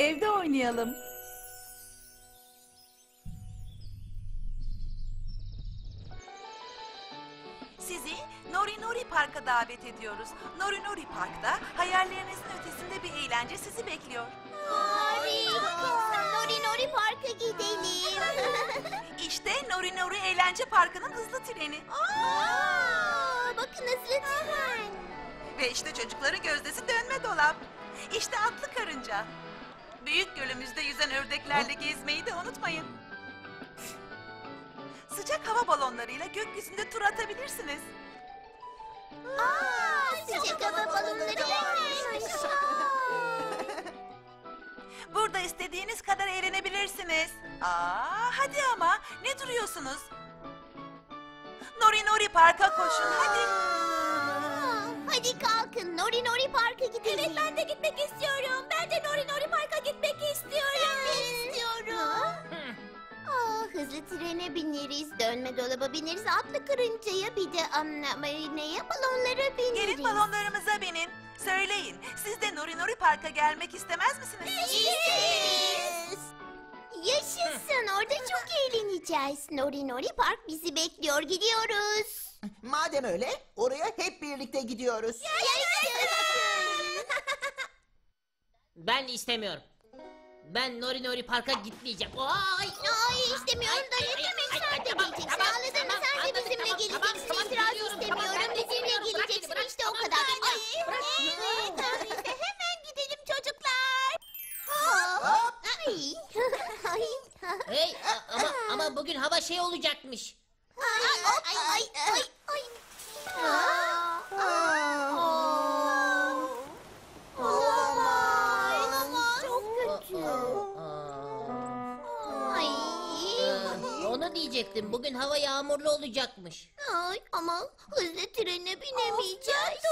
evde oynayalım. Sizi Nori Nori Park'a davet ediyoruz. Nori Nori Park'ta hayallerinizin ötesinde bir eğlence sizi bekliyor. Harika. Nori Nori Park'a gidelim. İşte Nori Nori Eğlence Parkı'nın hızlı treni. Aa, bakın hızlı tren. Ve işte çocukların gözdesi dönme dolap. İşte atlı karınca. Büyük gölümüzde yüzen ördeklerle gezmeyi de unutmayın. Sıcak hava balonlarıyla gökyüzünde tur atabilirsiniz. Aa, sıcak hava balonları. Burada istediğiniz kadar eğlenebilirsiniz. Aa, hadi ama ne duruyorsunuz? Nori Nori Park'a koşun hadi. Hadi kalkın Nori Nori Park'a gidelim. Evet ben de gitmek istiyorum. Ben de Nori Nori Park'a trene bineriz, dönme dolaba bineriz, atlı karıncaya bir de neye balonlara bineriz. Gelin balonlarımıza binin. Söyleyin, siz de Nori Nori Park'a gelmek istemez misiniz? İsteriz. Yaşasın orada çok eğleneceğiz. Nori Nori Park bizi bekliyor gidiyoruz. Madem öyle oraya hep birlikte gidiyoruz. Yaşasın. Ben istemiyorum. Ben Nori Nori Park'a gitmeyeceğim. Ay! Ay istemiyorum da ne Ay, ay, demek ay, sen ay, de geleceksin. Ağladın mı sen de bizimle geleceksin. İtiraz istemiyorum. Bizimle geleceksin işte o kadar. Ay, evet öyleyse hemen gidelim çocuklar. Hop! Ay. Ay. Hey ama ama bugün hava şey olacakmış. Ay ay ay ay ay. Olamaz. Diyecektim. Bugün hava yağmurlu olacakmış. Ay ama hızlı trene binemeyeceğiz.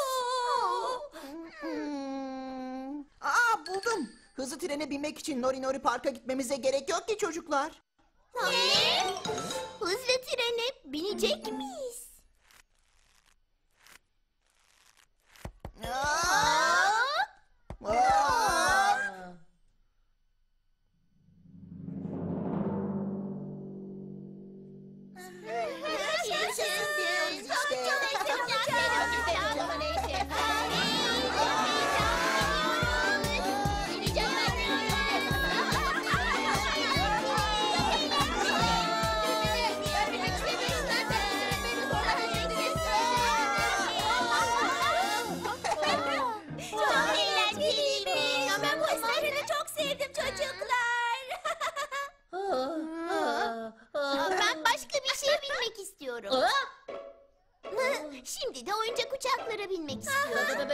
Hmm. Aa buldum. Hızlı trene binmek için Nori Nori Park'a gitmemize gerek yok ki çocuklar. Ne? Hızlı trene binecek miyiz? Aa! Aa!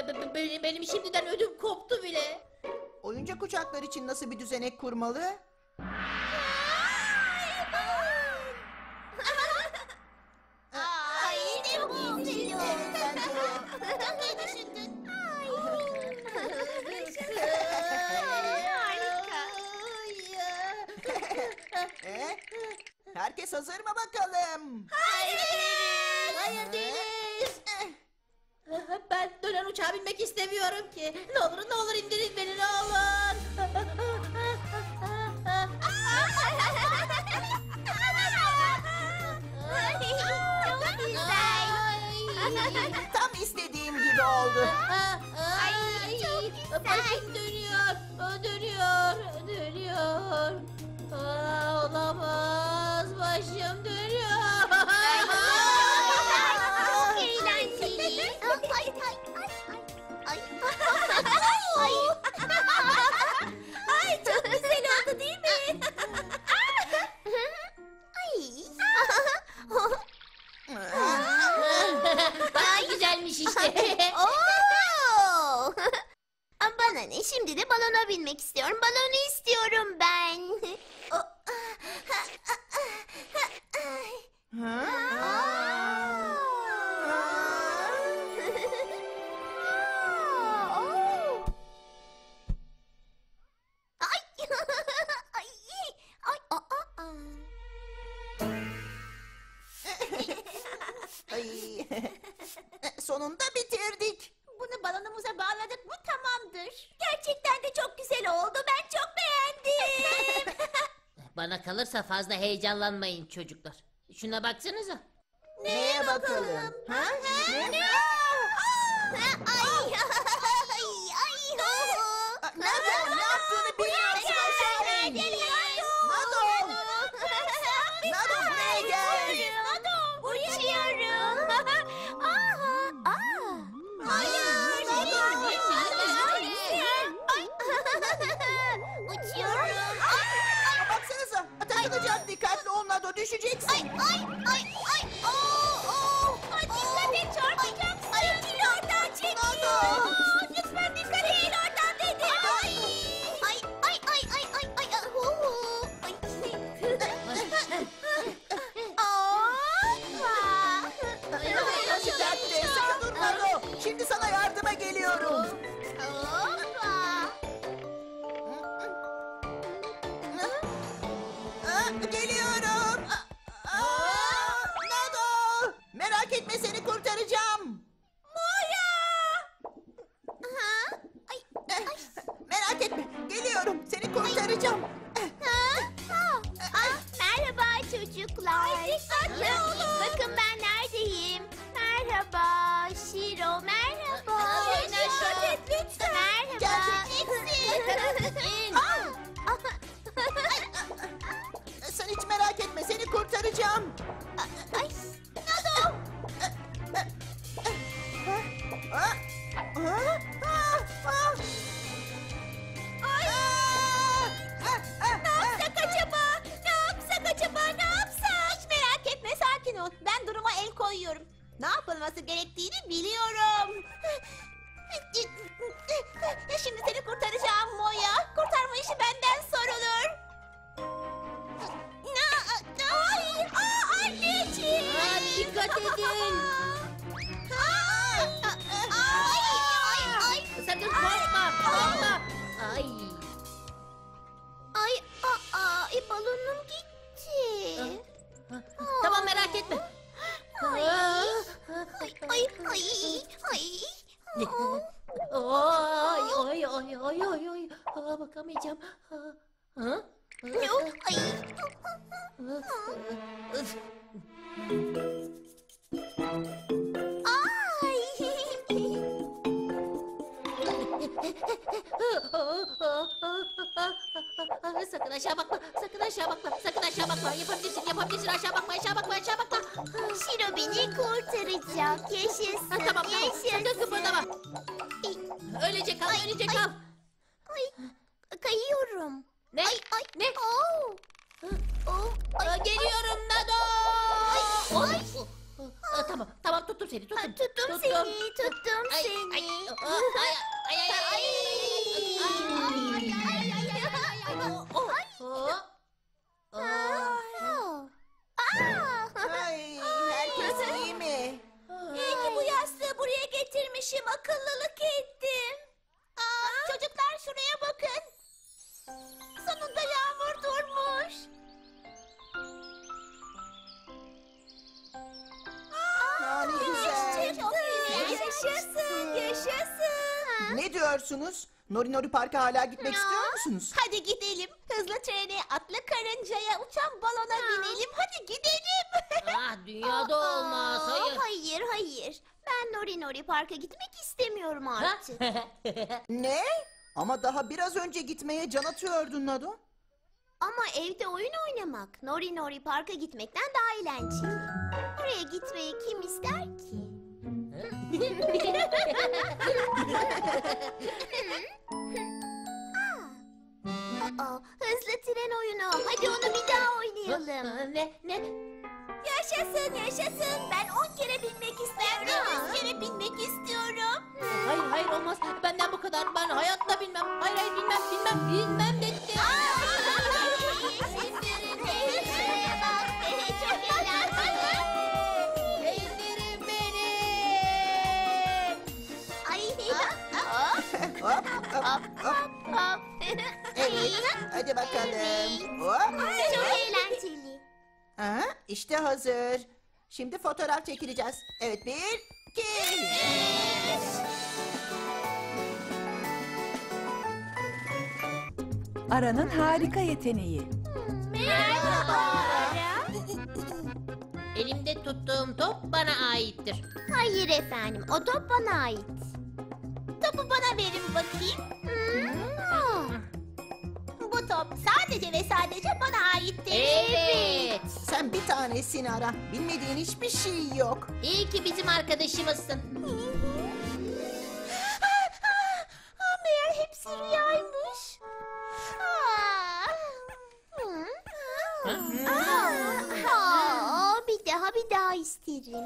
Benim, benim şimdiden ödüm koptu bile. Oyuncak uçaklar için nasıl bir düzenek kurmalı? İşte bu düşündün. Harika. Ee? Herkes hazır mı bakalım? Hayır. Hayır değiliz. Uçağa binmek istemiyorum ki. Ne olur ne olur indirin beni ne olur. Çok güzel. Tam istediğim gibi oldu. Ay, çok güzel. Başım dönüyor, dönüyor, dönüyor. Aa, olamaz, başım dönüyor. Oo! Bana ne şimdi de balona binmek istiyorum. Balonu istiyorum ben. Ay! Kalırsa fazla heyecanlanmayın çocuklar. Şuna baksanıza. Neye bakalım? Ha? Ne? Dikkatli ol Nado düşeceksin. Ay, ay, ay, ay. Şiro merhaba. Et lütfen. Merhaba. Geleceksin. Sen hiç merak etme seni kurtaracağım. Aa, Diyorsunuz? Nori Nori Park'a hala gitmek istiyor musunuz? Hadi gidelim. Hızlı trene, atlı karıncaya, uçan balona binelim. Hadi gidelim. Ah, dünyada olmaz, Aa, hayır. Hayır, hayır. Ben Nori Nori Park'a gitmek istemiyorum artık. Ne? Ama daha biraz önce gitmeye can atıyordun Nado. Ama evde oyun oynamak, Nori Nori Park'a gitmekten daha eğlenceli. Oraya gitmeyi kim ister ki? Aa, hızlı tren oyunu. Hadi onu bir daha oynayalım. ne, ne? Yaşasın, yaşasın. Ben on kere binmek istiyorum. Ben yüz kere binmek istiyorum. Hayır, hayır olmaz. Benden bu kadar. Ben hayatta bilmem. Hayır, hayır bilmem, bilmem, bilmem hadi bakalım. Hop. Çok eğlenceli. Aha, işte hazır. Şimdi fotoğraf çekileceğiz. Evet bir, iki. Ara'nın harika yeteneği. Merhaba Elimde tuttuğum top bana aittir. Hayır efendim, o top bana ait. Topu bana verin bakayım. Sadece ve sadece bana aittir. Evet. Sen bir tanesin Ara. Bilmediğin hiçbir şey yok. İyi ki bizim arkadaşımızsın. Meğer hepsi rüyaymış. Aa. Aa, bir daha bir daha isterim.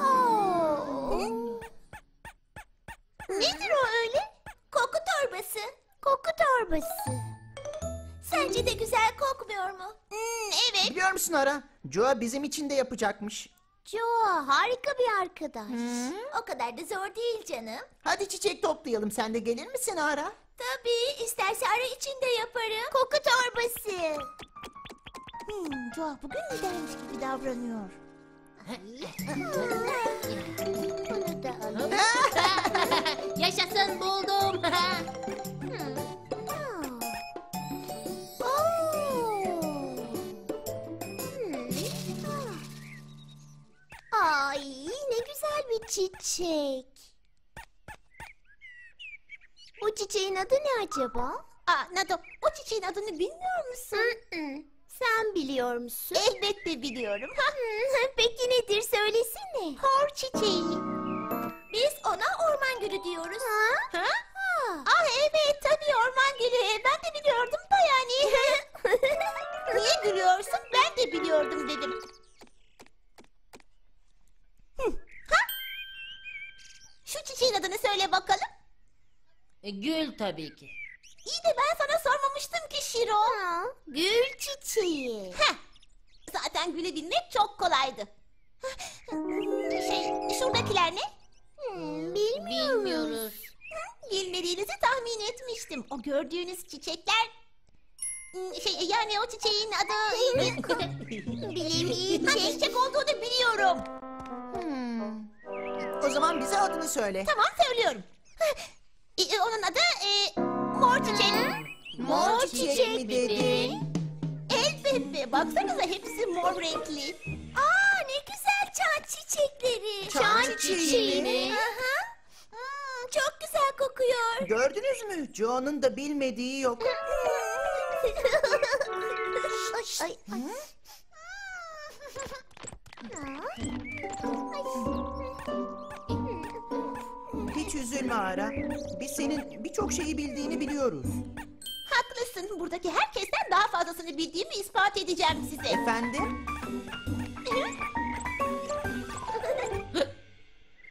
Aa. Nedir o öyle? Koku torbası. Koku torbası. Sence de güzel kokmuyor mu? Hmm, evet. Biliyor musun Ara? Joa bizim için de yapacakmış. Joe harika bir arkadaş. O kadar da zor değil canım. Hadi çiçek toplayalım. Sen de gelir misin Ara? Tabii isterse ara içinde yaparım. Koku torbası. Hmm, Joe bugün lidermiş gibi davranıyor. Bunu da alayım. Yaşasın buldum. Hmm. Güzel bir çiçek. Bu çiçeğin adı ne acaba? Aa, Nado, o çiçeğin adını bilmiyor musun? Sen biliyor musun? Elbette biliyorum. Peki nedir söylesene. Hor çiçeği. Biz ona orman gülü diyoruz. Ha? ha? Ah evet tabii orman gülü. Ben de biliyordum da yani. Niye gülüyorsun? Ben de biliyordum dedim. Hı, ha? Şu çiçeğin adını söyle bakalım. E, Gül tabii ki. İyi de ben sana sormamıştım ki Şiro. gül çiçeği. Heh, zaten güle bilmek çok kolaydı. Şey, şuradakiler ne? Bilmiyoruz. Bilmediğinizi tahmin etmiştim. O gördüğünüz çiçekler... Hmm, Şey, yani o çiçeğin adı... Bilemeyeceğim. Hangi çiçek olduğunu biliyorum. O zaman bize adını söyle. Tamam söylüyorum. Ee, Onun adı e, mor çiçek. Mor çiçek mi dedin? Elbette. Baksanıza hepsi mor renkli. Aa ne güzel çan çiçekleri. Çan çiçeği mi? Hı. Hmm, çok güzel kokuyor. Gördünüz mü? Joa'nın da bilmediği yok. ay, ay, ay. Hiç üzülme Ara. Biz senin birçok şeyi bildiğini biliyoruz. Haklısın. Buradaki herkesten daha fazlasını bildiğimi ispat edeceğim size. Efendim?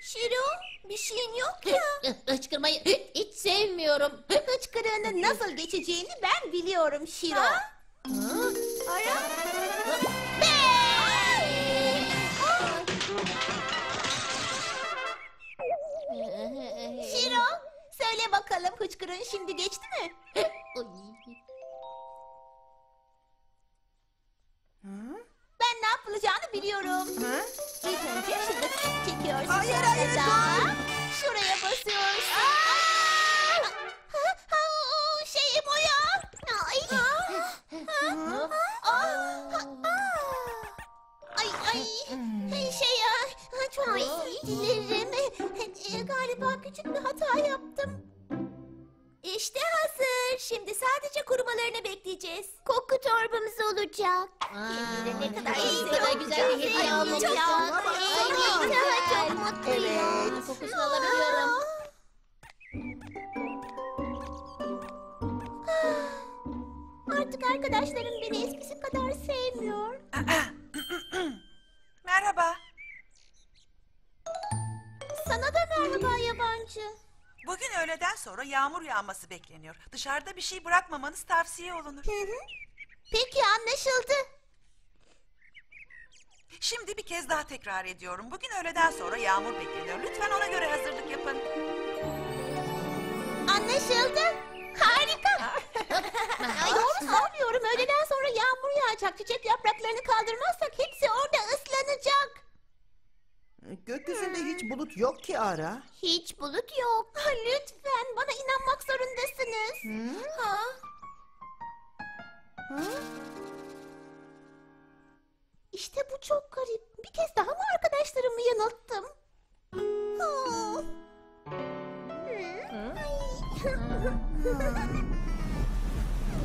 Şiru, bir şeyin yok ya. Hıçkırmayı hiç sevmiyorum. Hıçkırığının nasıl geçeceğini ben biliyorum Şiro. Ara. Şiro, bakalım hıçkırığın şimdi geçti mi? Ben ne yapılacağını biliyorum. Ha? İlk önce şurada çekiyorsun. Hayır, sonra hayır, da Şuraya basıyorsun. Bekleniyor. Dışarıda bir şey bırakmamanız tavsiye olunur. Peki anlaşıldı. Şimdi bir kez daha tekrar ediyorum. Bugün öğleden sonra yağmur bekleniyor. Lütfen ona göre hazırlık yapın. Anlaşıldı. Harika. Ay, doğru söylüyorum. Öğleden sonra yağmur yağacak. Çiçek yapraklarını kaldırmazsak hepsi orada ıslanacak. Gökyüzünde hiç bulut yok ki Ara. Hiç bulut yok. Lütfen bana inanmak zorundasınız. Ha? Ha? Bu çok garip. Bir kez daha mı arkadaşlarımı yanılttım? Oh.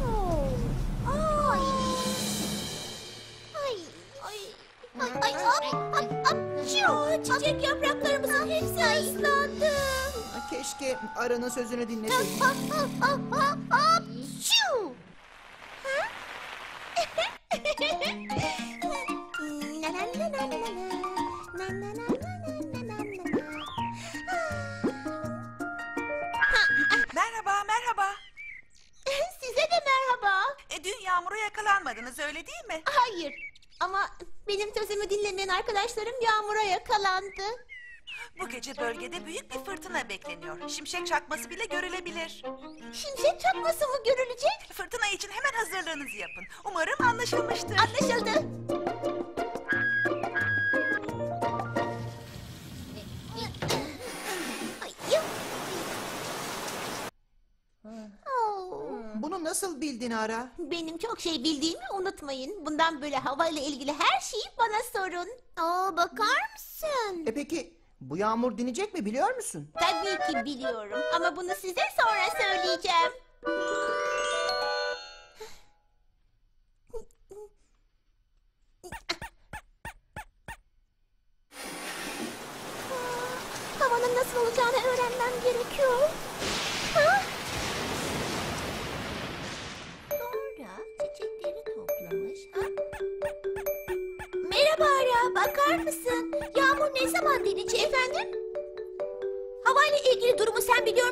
Oh. Ay. Ay. Ay. Ay, ay, ay, ay, ay, Çiçek yapraklarımızın hepsi ıslandı. Keşke Ara'nın sözünü dinleseydim. Merhaba, merhaba. Size de merhaba. E, dün yağmura yakalanmadınız öyle değil mi? Hayır sözümü dinlemeyen arkadaşlarım yağmura yakalandı. Bu gece bölgede büyük bir fırtına bekleniyor. Şimşek çakması bile görülebilir. Şimşek çakması mı görülecek? Fırtına için hemen hazırlığınızı yapın. Umarım anlaşılmıştır. Anlaşıldı. Bildin Ara? Benim çok şey bildiğimi unutmayın. Bundan böyle havayla ilgili her şeyi bana sorun. Aa, bakar mısın? E peki bu yağmur dinecek mi biliyor musun? Tabii ki biliyorum ama bunu size sonra söyleyeceğim.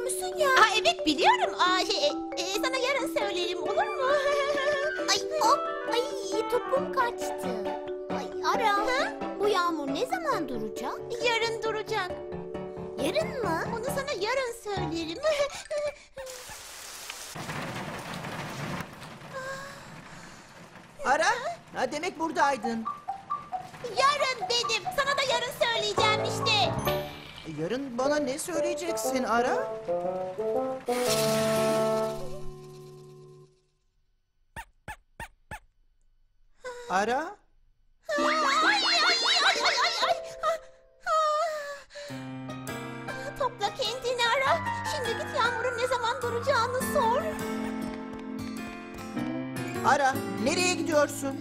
Biliyor musun ya? Aa, evet biliyorum. Aa, şey, e, sana yarın söylerim olur mu? ay hop, ay topum kaçtı. Ay ara. Bu yağmur ne zaman duracak? Yarın duracak. Yarın mı? Onu sana yarın söylerim. Ara? Ha demek buradaydın. yarın dedim. Sana da Yarın bana ne söyleyeceksin Ara? Ara? Ay, ay, ay, ay, ay, ay. Ah, ah. Topla kendini ara. Şimdi git yağmurun ne zaman duracağını sor. Ara, nereye gidiyorsun?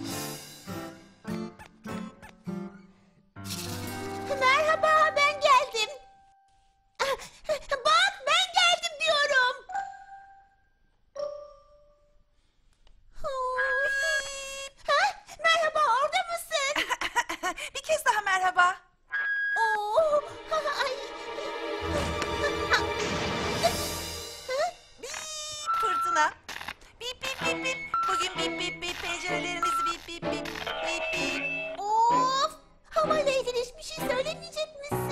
Pencerelerimizi bip bip bip. Bip bip. Of! Havayla ilgili hiçbir şey söylemeyecek misin?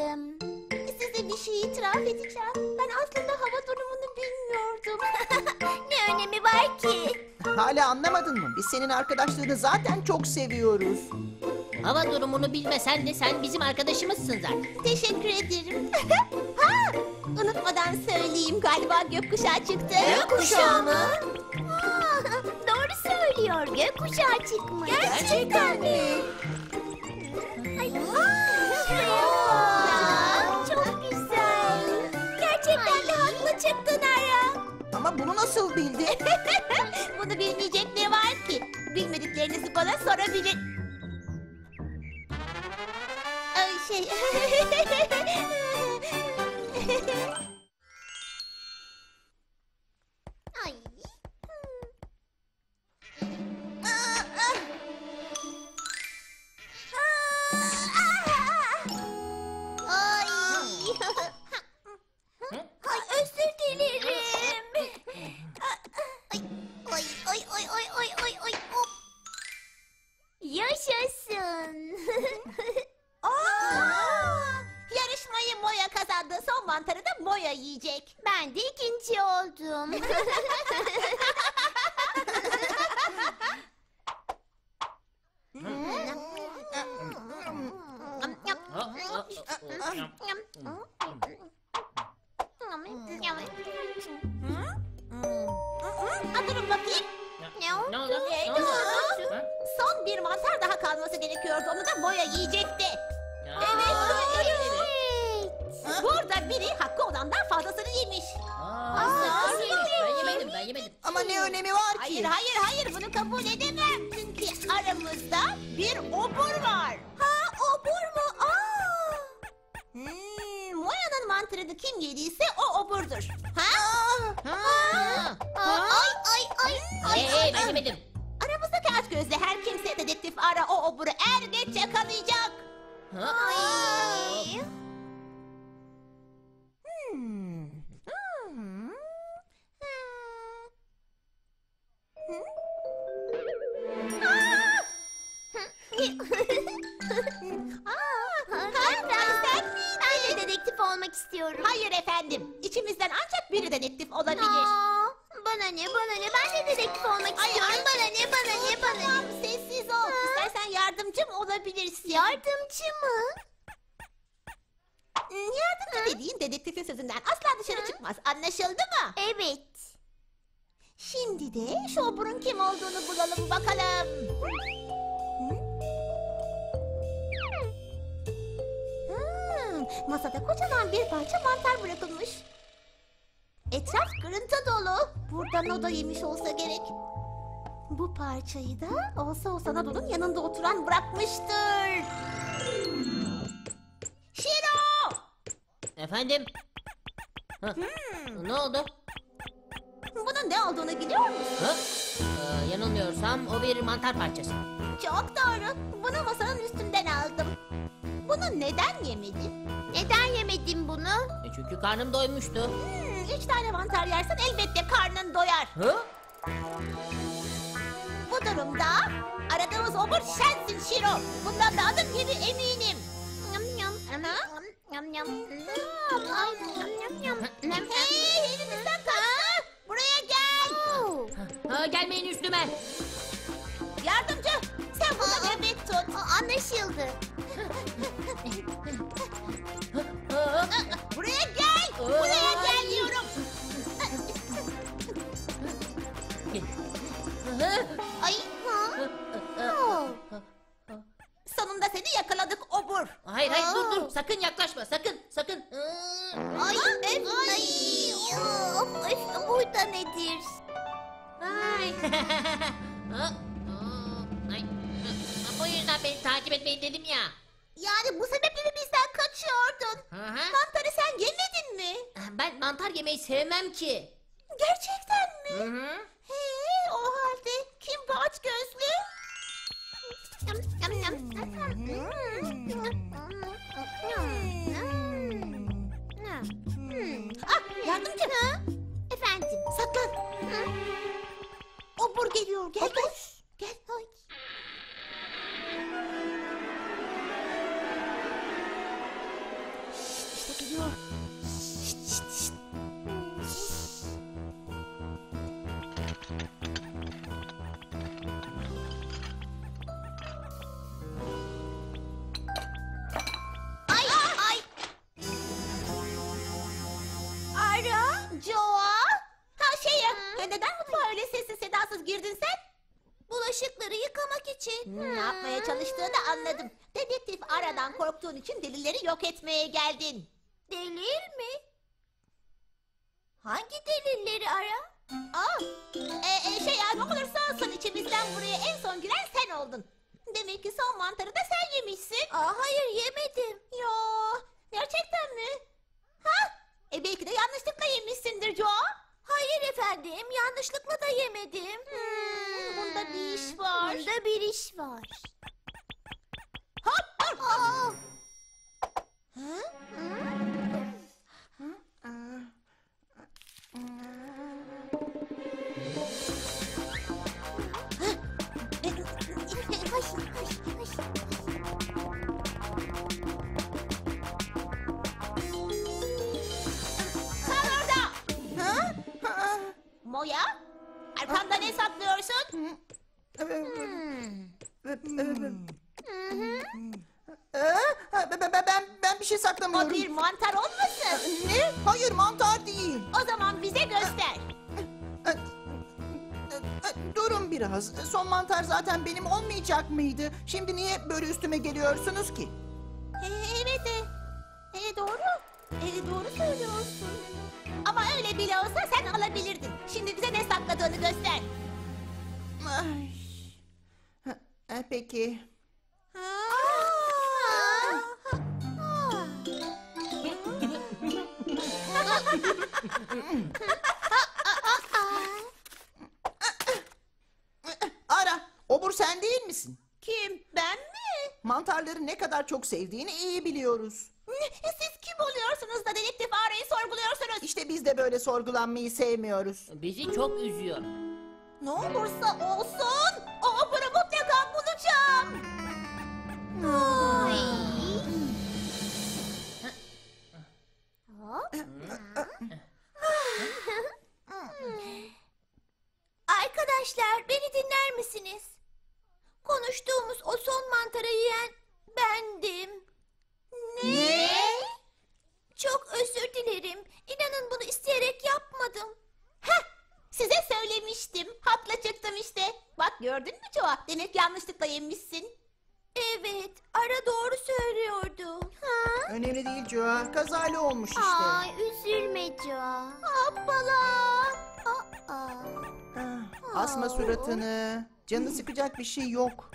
Oynayalım. Size bir şey itiraf edeceğim. Ben aslında hava durumunu bilmiyordum. ne önemi var ki? Hala anlamadın mı? Biz senin arkadaşlığını zaten çok seviyoruz. Hava durumunu bilmesen de sen bizim arkadaşımızsın zaten. Teşekkür ederim. ha, unutmadan söyleyeyim galiba gökkuşağı çıktı. Gökkuşağı mı? Aa, doğru söylüyor gökkuşağı çıkmış. Gerçekten mi? Ama bunu nasıl bildin? Bunu bilmeyecek ne var ki? Bilmediklerinizi bana sorabilir. Ay şey... Ama ne önemi var ki? Hayır, hayır, hayır. Bunu kabul edemem. Çünkü aramızda bir obur var. Ha, obur mu? Aa! Hmm, Moya'nın mantarını kim yediyse o oburdur. Ha? Ay ay ay ay. Hey, hey, ben yemedim. Aramızdaki aç gözlü her kimse dedektif ara o oburu er geç yakalayacak. Ha? Ay. Ben, ben, ben de dedektif olmak istiyorum. Hayır efendim. İçimizden ancak biri dedektif olabilir. Aa, bana ne bana ne ben de dedektif olmak Ay, istiyorum. ay. Bana ne bana ne bana Tamam ne. sessiz ol. İstersen yardımcım olabilirsin. Yardımcı mı? Hmm, Yardımcı dediğin dedektifin sözünden asla dışarı çıkmaz. Anlaşıldı mı? Evet. Şimdi de şu oburun kim olduğunu bulalım bakalım. Masada kocaman bir parça mantar bırakılmış. Etraf kırıntı dolu. Buradan o da yemiş olsa gerek. Bu parçayı da olsa olsa Nadol'un yanında oturan bırakmıştır. Şiro! Efendim? Ha, Ne oldu? Bunun ne olduğunu biliyor musun? Ha? Ee, yanılmıyorsam o bir mantar parçası. Çok doğru. Bunu masanın üstünden aldım. Bunu neden yemedin? Neden yemedin bunu? E çünkü karnım doymuştu. Hmm, üç tane mantar yersen elbette karnın doyar. Ha? Bu durumda aradığımız obur sensin Şiro. Bundan da adım gibi eminim. Yam yam. Ana. Yam yam. Ay yam yam yam. Hey elimizden kaçtı. Buraya gel. Ha, gelmeyin üstüme. Yardımcı sen burada nöbet tut. Anlaşıldı. Buraya gel. Buraya gel diyorum. Ay ha. Sonunda seni yakaladık obur. Hayır hayır dur dur sakın yaklaşma sakın sakın. Ay. Ay. Öf. Burada nedir? Ay. Ay. Bu yüzden beni takip etmeyin dedim ya. Yani bu sebeple mi bizden kaçıyordun? Hı hı. Mantarı sen yemedin mi? Ben mantar yemeyi sevmem ki. Gerçekten mi? Hı hı. He, o halde kim bu aç gözlü? Ah, yardımcı. Efendim. Saklan. Obur geliyor. Gel gel. Gel. Ay. Geliyor. Ay ay. Ara. Joa. Ha şey ya. ya Neden mutfağa öyle sessiz sedasız girdin sen? Bulaşıkları yıkamak için. Ne yapmaya çalıştığını anladım. Dedektif aradan korktuğun için delilleri yok etmeye geldin. Delil mi? Hangi delilleri ara? Aa, e, e, şey ya ne olursa olsun içimizden buraya en son giren sen oldun. Demek ki son mantarı da sen yemişsin. Aa, hayır yemedim. Yo, gerçekten mi? Ha? E belki de yanlışlıkla yemişsindir Jo. Hayır efendim yanlışlıkla da yemedim. Hmm, bunda bir iş var. Bunda bir iş var. Hop, hop, hop. Moya? Arkanda ne saklıyorsun? Ee, ben, ben, ben, ben bir şey O saklamıyorum. bir mantar olmasın? Ne? Hayır mantar Biraz. Son mantar zaten benim olmayacak mıydı? Şimdi niye böyle üstüme geliyorsunuz ki? Ee, evet, e, e, doğru. E, doğru söylüyorsun. Ama öyle bile olsa sen alabilirdin. Şimdi bize ne sakladığını göster. Ay. Ha, e, Peki. Sevdiğini iyi biliyoruz. Siz kim oluyorsunuz da dedektif Ara'yı sorguluyorsunuz? İşte biz de böyle sorgulanmayı sevmiyoruz. Bizi çok üzüyor. Ne olursa olsun o oburu mutlaka bulacağım. Arkadaşlar beni dinler misiniz? Konuştuğumuz o son mantarı yiyen bendim. Ne? Çok özür dilerim. İnanın bunu isteyerek yapmadım. Heh, size söylemiştim. Haklı çıktım işte. Bak gördün mü Çoğa? Demek yanlışlıkla yemişsin. Evet, Ara doğru söylüyordu. Ha? Önemli değil Joa. Kazayla olmuş işte. Ay üzülme Joa. Hoppala. Aa. Ah, Asma suratını. Canını sıkacak bir şey yok.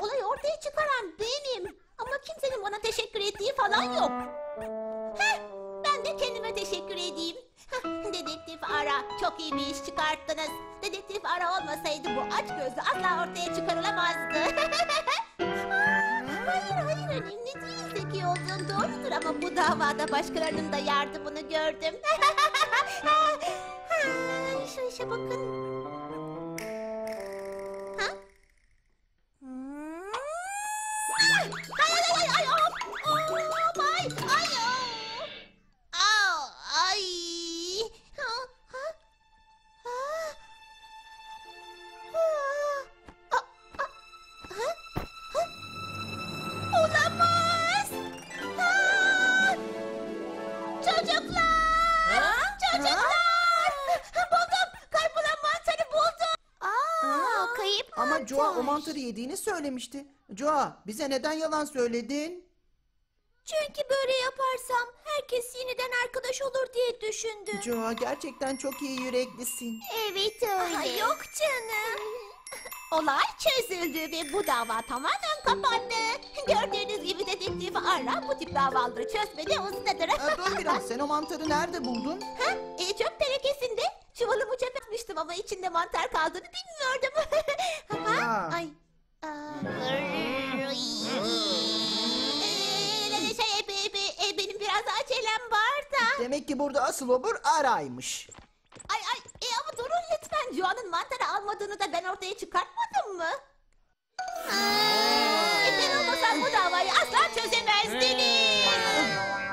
Olayı ortaya çıkaran benim. Ama kimsenin bana teşekkür ettiği falan yok. Heh, ben de kendime teşekkür edeyim. Dedektif Ara çok iyi bir iş çıkarttınız. Dedektif Ara olmasaydı bu aç gözlü asla ortaya çıkarılamazdı. Hayır hayır önemli değil zeki olduğun doğrudur ama bu davada başkalarının da yardımını gördüm. Ha, Şu işe bakın. Ama Joa o mantar. mantarı yediğini söylemişti. Joa bize neden yalan söyledin? Çünkü böyle yaparsam herkes yeniden arkadaş olur diye düşündüm. Joa gerçekten çok iyi yüreklisin. Evet öyle. yok canım. Olay çözüldü ve bu dava tamamen kapandı. Gördüğünüz gibi dedektif Arra bu tip davaları çözmede ustadır. Aa, dur biraz sen o mantarı nerede buldun? ha? E, çöp tenekesinde Çuvalı bıçak atmıştım ama içinde mantar kaldığını bilmiyordum. Ay. Ee, şey, e, e, e, benim biraz acelem var da. Demek ki burada asıl obur araymış. Ay ay e, ama durun lütfen. Juan'ın mantarı almadığını da ben ortaya çıkartmadım mı? Ee, e, ben olmasam bu davayı asla çözemezdiniz. Ee.